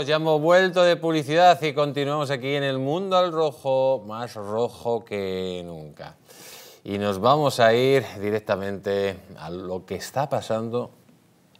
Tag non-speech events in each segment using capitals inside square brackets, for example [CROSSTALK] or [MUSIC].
amigos, ya hemos vuelto de publicidad y continuamos aquí en el mundo al rojo, más rojo que nunca. Y nos vamos a ir directamente a lo que está pasando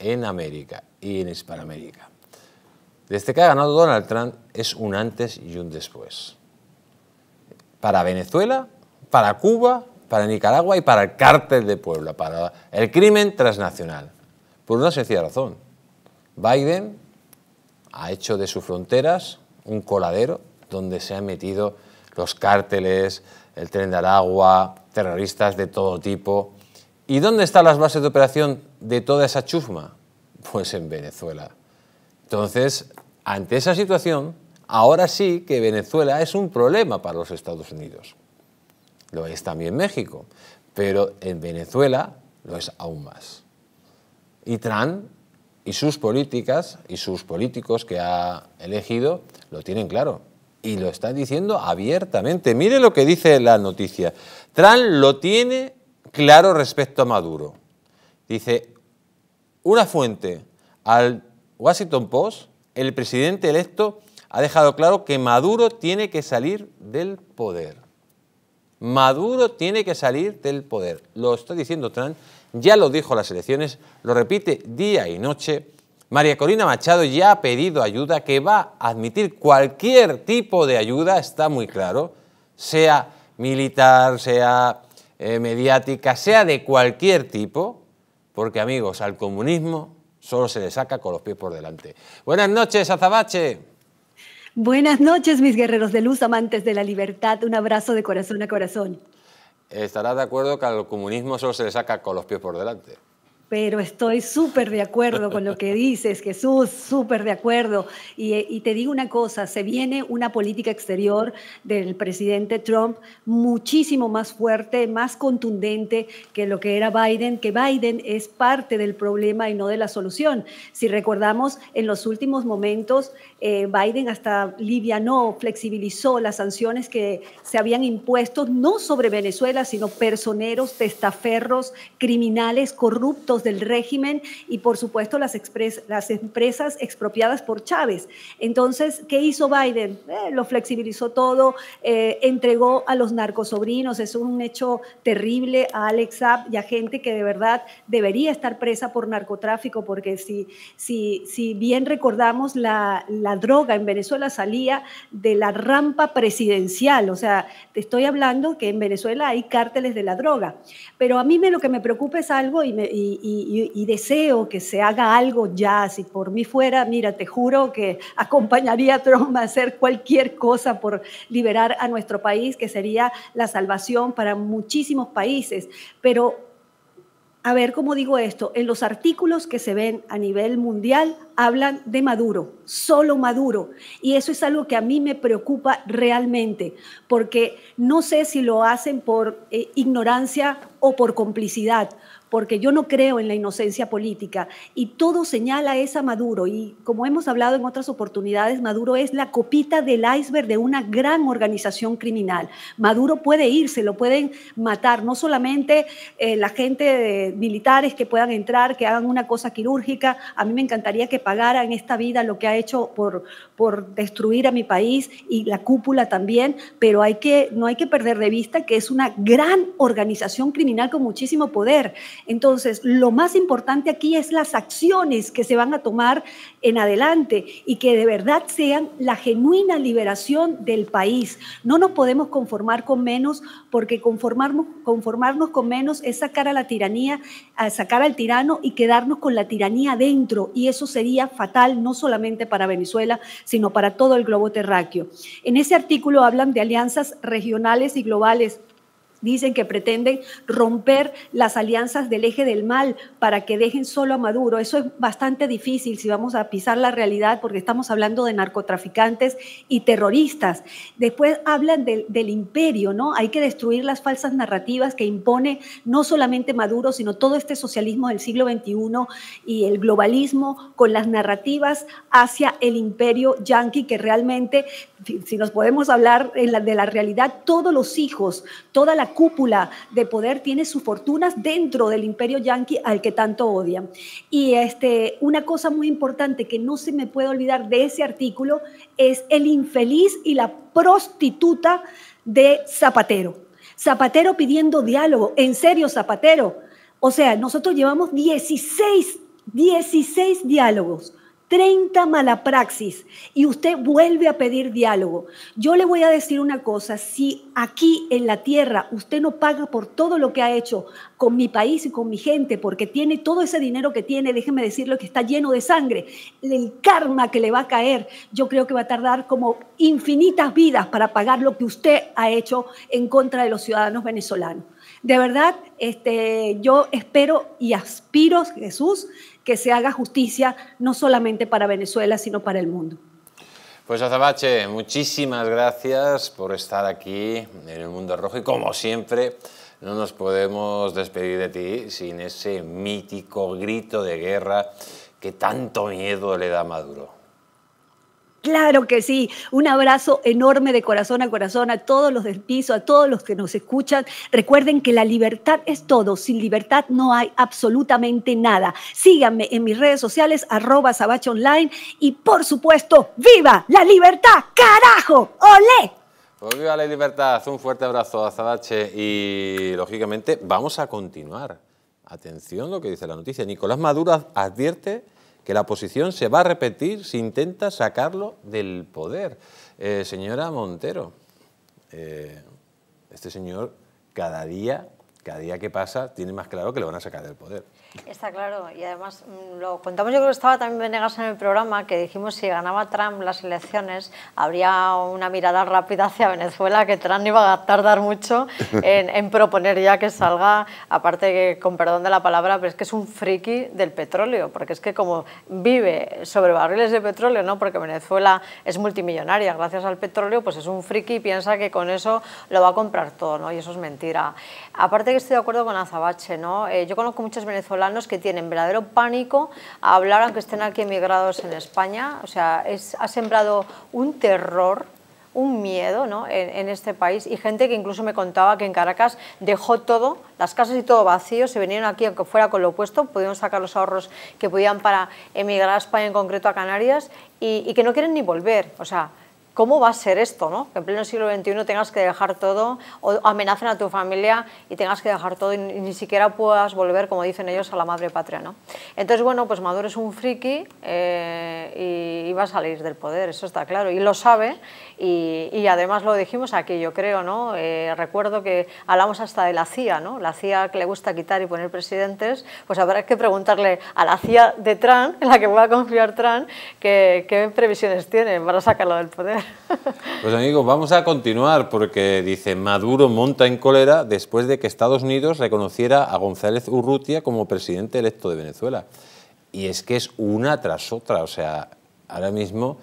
en América y en Hispanoamérica. Desde que ha ganado Donald Trump es un antes y un después. Para Venezuela, para Cuba, para Nicaragua y para el cártel de Puebla, para el crimen transnacional. Por una sencilla razón. Biden ha hecho de sus fronteras un coladero donde se han metido los cárteles, el tren de Aragua, terroristas de todo tipo. ¿Y dónde están las bases de operación de toda esa chusma? Pues en Venezuela. Entonces, ante esa situación, ahora sí que Venezuela es un problema para los Estados Unidos. Lo es también México, pero en Venezuela lo es aún más. Y Trump y sus políticas y sus políticos que ha elegido lo tienen claro y lo está diciendo abiertamente. Mire lo que dice la noticia. Trump lo tiene claro respecto a Maduro. Dice, una fuente al Washington Post, el presidente electo ha dejado claro que Maduro tiene que salir del poder. Maduro tiene que salir del poder. Lo está diciendo Trump ya lo dijo las elecciones, lo repite día y noche. María Corina Machado ya ha pedido ayuda, que va a admitir cualquier tipo de ayuda, está muy claro, sea militar, sea eh, mediática, sea de cualquier tipo, porque amigos, al comunismo solo se le saca con los pies por delante. Buenas noches, Azabache. Buenas noches, mis guerreros de luz, amantes de la libertad. Un abrazo de corazón a corazón estará de acuerdo que al comunismo solo se le saca con los pies por delante. Pero estoy súper de acuerdo con lo que [LAUGHS] dices, Jesús, súper de acuerdo. Y, te digo una cosa, se viene una política exterior del presidente Trump muchísimo más fuerte, más contundente que lo que era Biden, que Biden es parte del problema y no de la solución. Si recordamos, en los últimos momentos, eh, Biden hasta livianó, flexibilizó las sanciones que se habían impuesto, no sobre Venezuela, sino personeros, testaferros, criminales, corruptos del régimen y por supuesto las, las empresas expropiadas por Chávez. Entonces, ¿qué hizo Biden? Eh, lo flexibilizó todo, eh, entregó a los narcosobrinos, es un hecho terrible a Alex Saab y a gente que de verdad debería estar presa por narcotráfico, porque si, si, si bien recordamos, la, la droga en Venezuela salía de la rampa presidencial, o sea, te estoy hablando que en Venezuela hay cárteles de la droga, pero a mí me, lo que me preocupa es algo y, me, y, y, deseo que se haga algo ya. Si por mí fuera, mira, te juro que acompañaría a Trump a hacer cualquier cosa por liberar a nuestro país, que sería la salvación para muchísimos países. Pero a ver cómo digo esto, en los artículos que se ven a nivel mundial hablan de Maduro, solo Maduro. Y eso es algo que a mí me preocupa realmente, porque no sé si lo hacen por eh, ignorancia o por complicidad, porque yo no creo en la inocencia política. Y todo señala esa Maduro. Y como hemos hablado en otras oportunidades, Maduro es la copita del iceberg de una gran organización criminal. Maduro puede irse, lo pueden matar, no solamente eh, la gente de militares que puedan entrar, que hagan una cosa quirúrgica, a mí me encantaría que pagara en esta vida lo que ha hecho por, por destruir a mi país y la cúpula también, pero hay que, no hay que perder de vista que es una gran organización criminal con muchísimo poder. Entonces, lo más importante aquí es las acciones que se van a tomar en adelante y que de verdad sean la genuina liberación del país. No nos podemos conformar con menos porque conformarnos, con menos es sacar a la tiranía, sacar al tirano y quedarnos con la tiranía dentro. Y eso sería fatal no solamente para Venezuela, sino para todo el globo terráqueo. En ese artículo hablan de alianzas regionales y globales Dicen que pretenden romper las alianzas del eje del mal para que dejen solo a Maduro. Eso es bastante difícil si vamos a pisar la realidad porque estamos hablando de narcotraficantes y terroristas. Después hablan del, imperio, ¿no? Hay que destruir las falsas narrativas que impone no solamente Maduro, sino todo este socialismo del siglo XXI y el globalismo con las narrativas hacia el imperio yanqui que realmente, si nos podemos hablar de la realidad, todos los hijos, toda la cúpula de poder tiene sus fortunas dentro del imperio yanqui al que tanto odian. Y este, una cosa muy importante que no se me puede olvidar de ese artículo es el infeliz y la prostituta de Zapatero. Zapatero pidiendo diálogo, en serio Zapatero. O sea, nosotros llevamos 16, 16 diálogos 30 malapraxis y usted vuelve a pedir diálogo. Yo le voy a decir una cosa, si aquí en la tierra usted no paga por todo lo que ha hecho con mi país y con mi gente, porque tiene todo ese dinero que tiene, déjeme decirlo, que está lleno de sangre, el karma que le va a caer, yo creo que va a tardar como infinitas vidas para pagar lo que usted ha hecho en contra de los ciudadanos venezolanos. De verdad, este, yo espero y aspiro, Jesús, que se haga justicia no solamente para Venezuela, sino para el mundo. Pues Azabache, muchísimas gracias por estar aquí en el Mundo Rojo y como siempre no nos podemos despedir de ti sin ese mítico grito de guerra que tanto miedo le da a Maduro. Claro que sí. Un abrazo enorme de corazón a corazón a todos los del piso, a todos los que nos escuchan. Recuerden que la libertad es todo. Sin libertad no hay absolutamente nada. Síganme en mis redes sociales, arroba. Y por supuesto, ¡viva la libertad! ¡Carajo! ¡Olé! Pues viva la libertad. Un fuerte abrazo a Zabache. Y lógicamente vamos a continuar. Atención lo que dice la noticia. Nicolás Maduro advierte que la oposición se va a repetir si intenta sacarlo del poder. Eh, señora Montero, eh, este señor cada día, cada día que pasa, tiene más claro que lo van a sacar del poder. Está claro, y además mm, lo contamos, yo creo que estaba también Venegas en el programa, que dijimos si ganaba Trump las elecciones, habría una mirada rápida hacia Venezuela, que Trump iba a tardar mucho en, proponer ya que salga, aparte que, con perdón de la palabra, pero es que es un friki del petróleo, porque es que como vive sobre barriles de petróleo, ¿no? porque Venezuela es multimillonaria gracias al petróleo, pues es un friki y piensa que con eso lo va a comprar todo, ¿no? y eso es mentira. Aparte que estoy de acuerdo con Azabache, ¿no? Eh, yo conozco muchos venezolanos que tienen verdadero pánico a hablar aunque estén aquí emigrados en España. O sea, es, ha sembrado un terror un miedo ¿no? en, este país y gente que incluso me contaba que en Caracas dejó todo, las casas y todo vacío, se vinieron aquí aunque fuera con lo opuesto, pudieron sacar los ahorros que podían para emigrar a España, en concreto a Canarias, y, y que no quieren ni volver. O sea, ¿Cómo va a ser esto? ¿no? Que en pleno siglo XXI tengas que dejar todo, o amenacen a tu familia y tengas que dejar todo y ni siquiera puedas volver, como dicen ellos, a la madre patria. ¿no? Entonces, bueno, pues Maduro es un friki eh, y, va a salir del poder, eso está claro, y lo sabe, y, además lo dijimos aquí, yo creo, ¿no? Eh, recuerdo que hablamos hasta de la CIA, ¿no? La CIA que le gusta quitar y poner presidentes, pues habrá que preguntarle a la CIA de Trump, en la que pueda confiar Trump, qué previsiones tiene para sacarlo del poder. [LAUGHS] Pues amigos, vamos a continuar porque dice Maduro monta en cólera después de que Estados Unidos reconociera a González Urrutia como presidente electo de Venezuela. Y es que es una tras otra, o sea, ahora mismo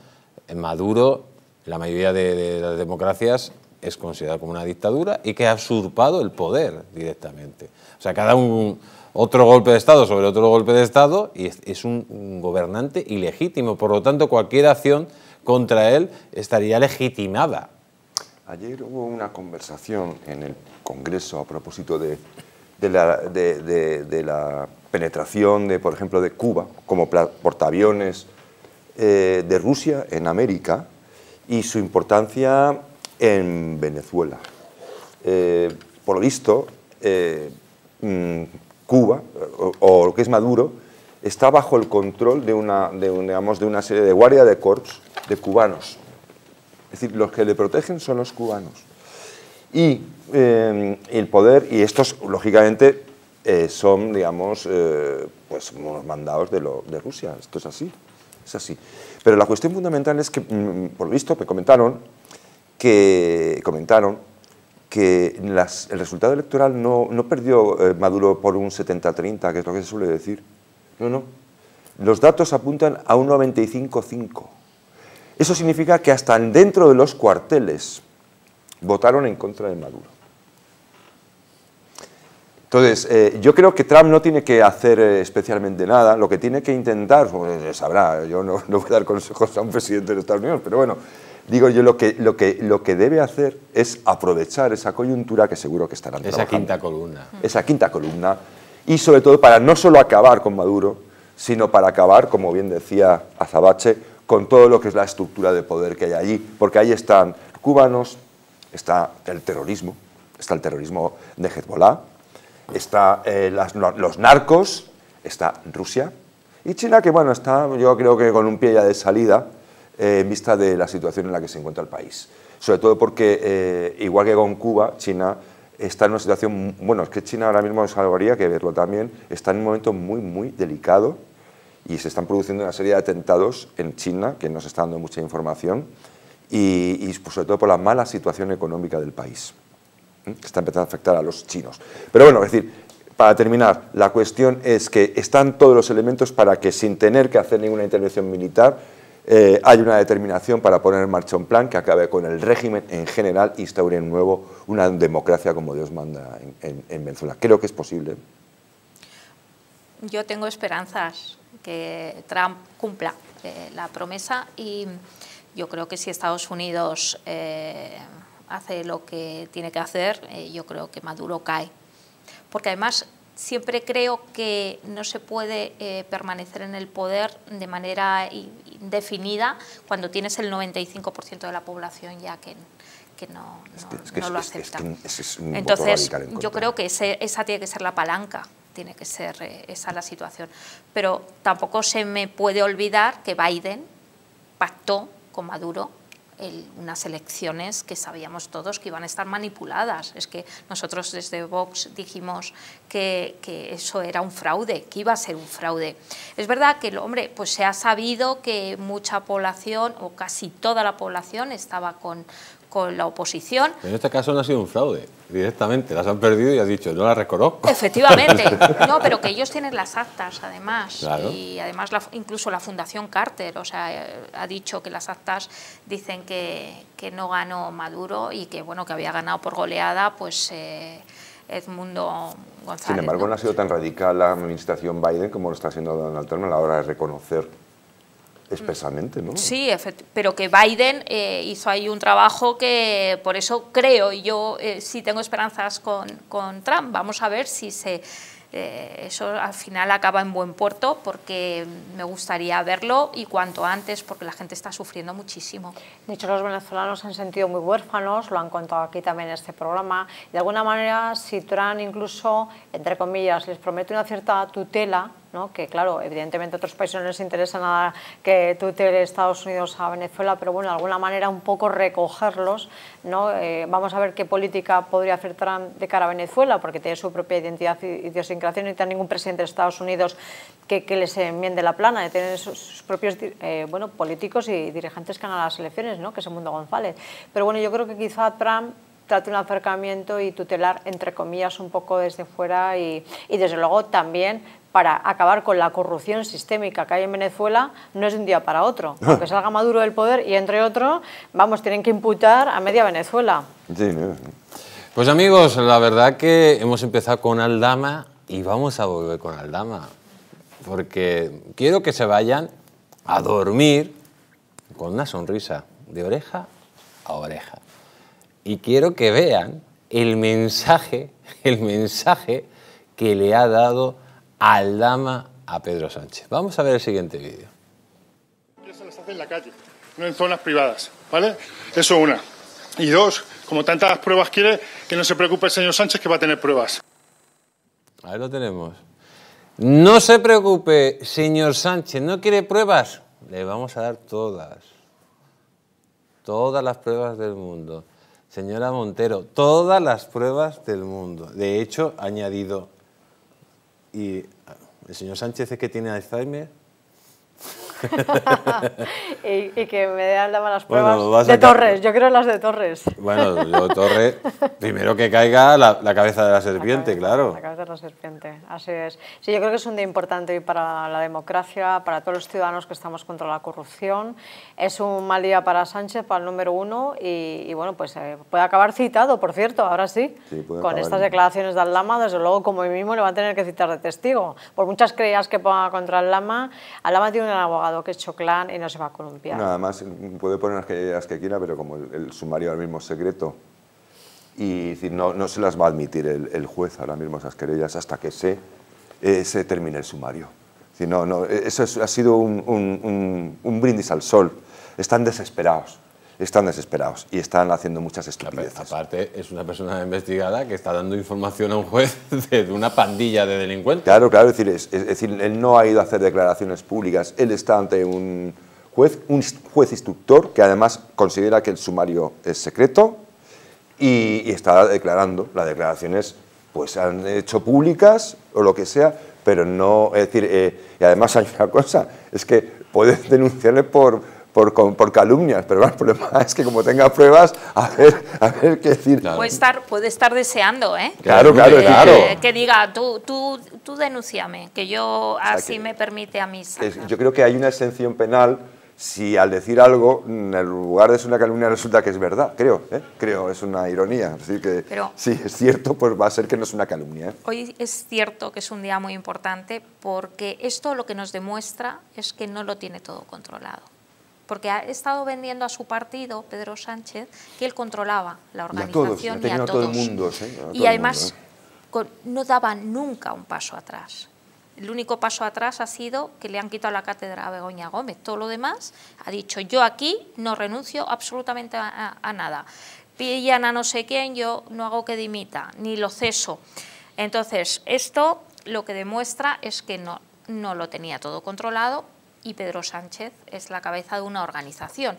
en Maduro, la mayoría de, las democracias es considerado como una dictadura y que ha usurpado el poder directamente. O sea, cada un otro golpe de Estado sobre otro golpe de Estado y es un gobernante ilegítimo. Por lo tanto, cualquier acción contra él estaría legitimada. Ayer hubo una conversación en el Congreso a propósito de, la, penetración, de, por ejemplo, de Cuba como portaaviones eh, de Rusia en América y su importancia en Venezuela. Eh, por lo visto, eh, mm, Cuba, o, lo que es Maduro, está bajo el control de una, de, digamos, de una serie de guardia de corps de cubanos. Es decir, los que le protegen son los cubanos. Y eh, el poder, y estos lógicamente eh, son, digamos, eh, pues unos mandados de, lo, de, Rusia. Esto es así, es así. Pero la cuestión fundamental es que, mm, por lo visto, me comentaron que, comentaron que el resultado electoral no, no perdió Maduro por un 70-30, que es lo que se suele decir. No, no. Los datos apuntan a un 95-5. Eso significa que hasta dentro de los cuarteles votaron en contra de Maduro. Entonces, eh, yo creo que Trump no tiene que hacer eh, especialmente nada, lo que tiene que intentar, pues, sabrá, yo no, [LAUGHS] no, voy a dar consejos a un presidente de Estados Unidos, pero bueno, digo yo, lo que, lo, que, lo que debe hacer es aprovechar esa coyuntura que seguro que estarán Esa quinta columna. Esa quinta columna. Y sobre todo para no solo acabar con Maduro, sino para acabar, como bien decía Azabache, con todo lo que es la estructura de poder que hay allí. Porque ahí están cubanos, está el terrorismo, está el terrorismo de Hezbollah, está eh, los narcos, está Rusia y China, que bueno, está yo creo que con un pie ya de salida eh, en vista de la situación en la que se encuentra el país. Sobre todo porque, eh, igual que con Cuba, China está en una situación, bueno, es que China ahora mismo es habría que verlo también, está en un momento muy, muy delicado y se están produciendo una serie de atentados en China, que nos está dando mucha información, y, y pues, sobre todo por la mala situación económica del país, que está empezando a afectar a los chinos. Pero bueno, es decir, para terminar, la cuestión es que están todos los elementos para que sin tener que hacer ninguna intervención militar, eh, hay una determinación para poner en marcha un plan que acabe con el régimen en general e instaure en nuevo una democracia como Dios manda en, Venezuela. Creo que es posible. Yo tengo esperanzas que Trump cumpla eh, la promesa y yo creo que si Estados Unidos eh, hace lo que tiene que hacer, yo creo que Maduro cae. Porque además siempre creo que no se puede eh, permanecer en el poder de manera indefinida cuando tienes el 95% de la población ya que, que no, no, lo acepta. Entonces, yo creo que esa tiene que ser la palanca tiene que ser esa la situación. Pero tampoco se me puede olvidar que Biden pactó con Maduro unas elecciones que sabíamos todos que iban a estar manipuladas. Es que nosotros desde Vox dijimos que, que, eso era un fraude, que iba a ser un fraude. Es verdad que, hombre, pues se ha sabido que mucha población, o casi toda la población, estaba con, con la oposición. En este caso no ha sido un fraude, directamente, las han perdido y ha dicho, no las reconozco. Efectivamente, [LAUGHS] no, pero que ellos tienen las actas además, y además incluso la Fundación Carter, o sea, ha dicho que las actas dicen que, que, no ganó Maduro y que, bueno, que había ganado por goleada, pues... Eh, Edmundo González. Sin embargo, ¿no? ha sido tan radical la administración Biden como lo está haciendo Donald Trump a la hora de reconocer expresamente, ¿no? Sí, pero que Biden eh, hizo ahí un trabajo que por eso creo, y yo eh, sí tengo esperanzas con, con Trump, vamos a ver si se eh, eso al final acaba en buen puerto porque me gustaría verlo y cuanto antes porque la gente está sufriendo muchísimo. De hecho, los venezolanos se han sentido muy huérfanos, lo han contado aquí también en este programa. De alguna manera, si Trump incluso, entre comillas, les promete una cierta tutela, que claro, evidentemente a otros países no les interesa nada que tutele Estados Unidos a Venezuela, pero bueno, de alguna manera un poco recogerlos, ¿no? Eh, vamos a ver qué política podría hacer Trump de cara a Venezuela, porque tiene su propia identidad y idiosincrasia, no hay ningún presidente de Estados Unidos que, que les enmiende la plana, tienen sus, propios eh, bueno, políticos y dirigentes que ganan las elecciones, ¿no? que es el mundo González. Pero bueno, yo creo que quizá Trump trate un acercamiento y tutelar, entre comillas, un poco desde fuera y, y desde luego también para acabar con la corrupción sistémica que hay en Venezuela no es de un día para otro. [LAUGHS] Aunque salga Maduro del poder y entre otros, vamos, tienen que imputar a media Venezuela. Pues amigos, la verdad que hemos empezado con Aldama y vamos a volver con Aldama. Porque quiero que se vayan a dormir con una sonrisa de oreja a oreja. Y quiero que vean el mensaje, el mensaje que le ha dado Aldama a Pedro Sánchez. Vamos a ver el siguiente vídeo. Se las hace en la calle, no en zonas privadas, ¿vale? Eso una. Y dos, como tantas pruebas quiere, que no se preocupe el señor Sánchez que va a tener pruebas. Ahí lo tenemos. No se preocupe, señor Sánchez, ¿no quiere pruebas? Le vamos a dar todas. Todas las pruebas del mundo. Señora Montero, todas las pruebas del mundo. De hecho, ha añadido y el señor Sánchez es que tiene Alzheimer. [LAUGHS] y, que me dan las pruebas de Torres, yo creo las de Torres. Bueno, yo [LAUGHS] Torres, primero que caiga la, cabeza de la serpiente, claro. La cabeza de la serpiente, así es. Sí, yo creo que es un día importante para la democracia, para todos los ciudadanos que estamos contra la corrupción. Es un mal día para Sánchez, para el número uno, y, bueno, pues eh, puede acabar citado, por cierto, ahora sí, con estas declaraciones del Lama, desde luego como mismo le va a tener que citar de testigo. Por muchas creas que ponga contra el Lama, el Lama tiene un abogado abogado que Choclán y no se va a columpiar. Nada más, puede poner las que, que quiera, pero como el, sumario ahora mismo secreto, y no, no se las va a admitir el, juez ahora mismo esas querellas hasta que se, eh, se termine el sumario. Decir, no, no, eso es- ha sido un- un- un brindis al sol. Están desesperados, están desesperados y están haciendo muchas estupideces. Aparte, es una persona investigada que está dando información a un juez [LAUGHS] de, de una pandilla de delincuentes. Claro, claro, es decir, es, es decir, él no ha ido a hacer declaraciones públicas, él está ante un juez, un juez instructor que además considera que el sumario es secreto y, y está declarando. Las declaraciones pues han hecho públicas o lo que sea, pero no, es decir, eh, y además hay una cosa, es que puedes denunciarle por, por, con- por calumnias, pero el problema [LAUGHS] es que como tenga pruebas, a ver, a ver qué decir. Puede estar, puede estar deseando, ¿eh? Claro, claro, Que- claro. Que diga, tú, tú, tú denúnciame, que yo sea, así que- me permite a mí Es- yo creo que hay una exención penal si al decir algo, en lugar de ser una calumnia, resulta que es verdad. Creo, ¿eh? creo, es una ironía. Es decir, que Pero- si es cierto, pues va a ser que no es una calumnia. ¿eh? Hoy es cierto que es un día muy importante porque esto lo que nos demuestra es que no lo tiene todo controlado. Porque ha estado vendiendo a su partido, Pedro Sánchez, que él controlaba la organización y a a todo el todos. y además no daba nunca un paso atrás. El único paso atrás ha sido que le han quitado la cátedra a Begoña Gómez. Todo lo demás ha dicho, yo aquí no renuncio absolutamente a, a- a nada. Pillan a no sé quién, yo no hago que dimita, ni lo ceso. Entonces, esto lo que demuestra es que no, no lo tenía todo controlado y Pedro Sánchez es la cabeza de una organización,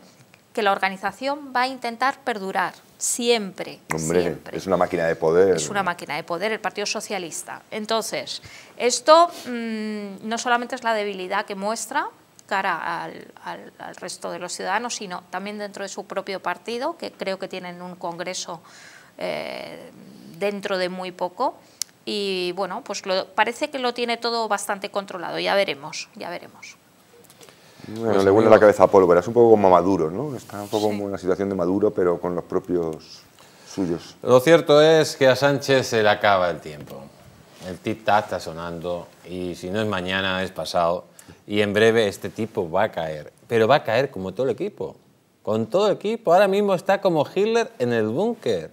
que la organización va a intentar perdurar siempre. Hombre, siempre. es una máquina de poder. Es una máquina de poder, el Partido Socialista. Entonces, esto mm, no solamente es la debilidad que muestra cara al, al- al resto de los ciudadanos, sino también dentro de su propio partido, que creo que tienen un congreso eh, dentro de muy poco. Y bueno, pues lo- parece que lo tiene todo bastante controlado. Ya veremos, ya veremos. Bueno, Pues, le huele amigo. la cabeza a pólvora. Es un poco como Maduro, ¿no? Está un poco como en la situación de Maduro, pero con los propios suyos. Lo cierto es que a Sánchez se le acaba el tiempo. El tic-tac está sonando y si no es mañana, es pasado. Y en breve este tipo va a caer. Pero va a caer como todo el equipo. Con todo el equipo. Ahora mismo está como Hitler en el búnker.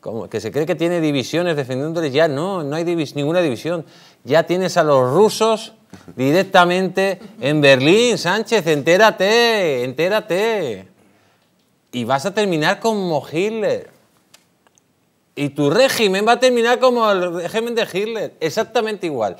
Como que se cree que tiene divisiones defendiéndoles. Ya no, no hay divis- ninguna división. Ya tienes a los rusos directamente en Berlín. Sánchez, entérate, entérate. Y vas a terminar como Hitler. Y tu régimen va a terminar como el régimen de Hitler, exactamente igual.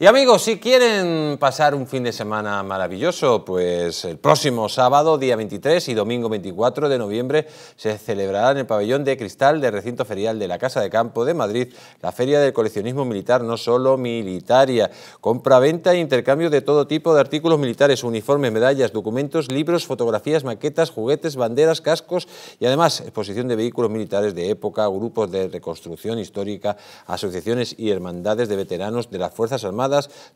Y amigos, si quieren pasar un fin de semana maravilloso, pues el próximo sábado, día 23 y domingo 24 de noviembre, se celebrará en el pabellón de cristal del recinto ferial de la Casa de Campo de Madrid la Feria del Coleccionismo Militar, no solo militaria. Compra, venta e intercambio de todo tipo de artículos militares, uniformes, medallas, documentos, libros, fotografías, maquetas, juguetes, banderas, cascos y además exposición de vehículos militares de época, grupos de reconstrucción histórica, asociaciones y hermandades de veteranos de las Fuerzas Armadas,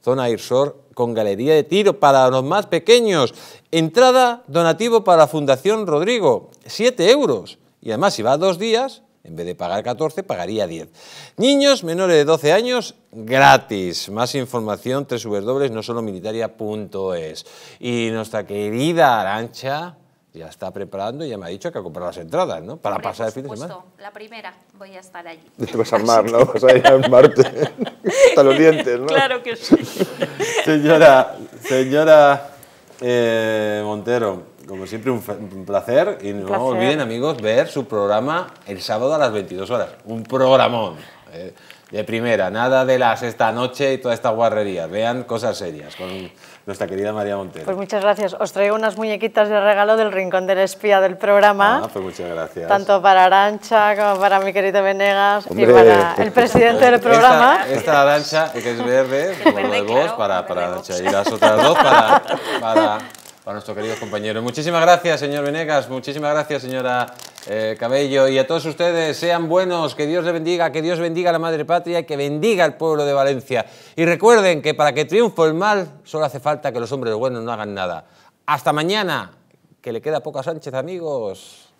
zona Airsor con galería de tiro para los más pequeños. Entrada donativo para la Fundación Rodrigo, 7 euros. Y además, si va dos días, en vez de pagar 14, pagaría 10. Niños menores de 12 años, gratis. Más información, www.nosolomilitaria.es. Y nuestra querida Arancha ya está preparando, ya me ha dicho que ha comprado las entradas, ¿no? Para Hombre, pasar el fin de semana. La primera, voy a estar allí. Te vas a armar, ¿no? Vas a ir a armarte hasta los dientes, ¿no? Claro que sí. [LAUGHS] Señora, señora eh, Montero, como siempre un, placer y no placer. olviden amigos ver su programa el sábado a las 22 horas, un programón eh, de primera, nada de las esta noche y toda esta guarrería, vean cosas serias con nuestra querida María Montero. Pues muchas gracias. Os traigo unas muñequitas de regalo del Rincón del Espía del programa. Ah, pues muchas gracias. Tanto para Arancha como para mi querido Venegas Hombre. y para el presidente del programa. Esta, esta arancha, que es verde, [LAUGHS] lo verde, de vos, claro, para, para. Arancha. Y las otras dos para, [LAUGHS] para, para nuestros queridos compañeros. Muchísimas gracias, señor Venegas. Muchísimas gracias, señora eh, Cabello. Y a todos ustedes, sean buenos. Que Dios les bendiga. Que Dios bendiga a la madre patria y que bendiga al pueblo de Valencia. Y recuerden que para que triunfe el mal, solo hace falta que los hombres buenos no hagan nada. Hasta mañana, que le queda poco a Sánchez, amigos.